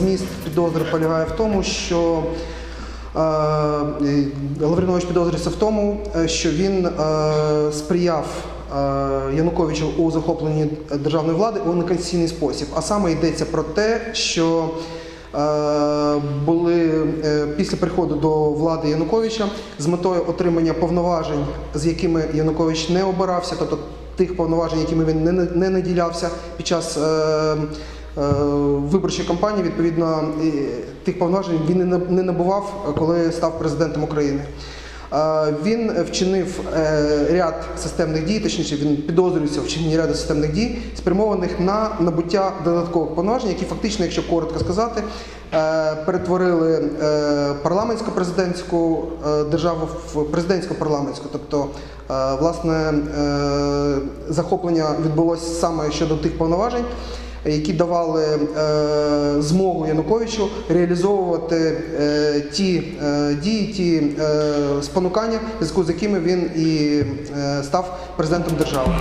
зміст підозри полягає в тому, що е, Лавринович підозрюється в тому, е, що він е, сприяв Януковичу у захопленні державної влади у неконституційний спосіб. А саме йдеться про те, що були після приходу до влади Януковича з метою отримання повноважень, з якими Янукович не обирався, тобто тих повноважень, якими він не, наділявся під час виборчої кампанії, відповідно, тих повноважень він не набував, коли став президентом України. Е, Він вчинив е, ряд системних дій, точніше, він підозрюється в вчиненні ряду системних дій, спрямованих на набуття додаткових повноважень, які фактично, якщо коротко сказати, е, перетворили е, парламентсько-президентську е, державу в президентсько-парламентську. Тобто, е, власне, е, захоплення відбулося саме щодо тих повноважень. Які давали е, змогу Януковичу реалізовувати е, ті е, дії, ті спонукання, в зв'язку з якими він і став президентом держави.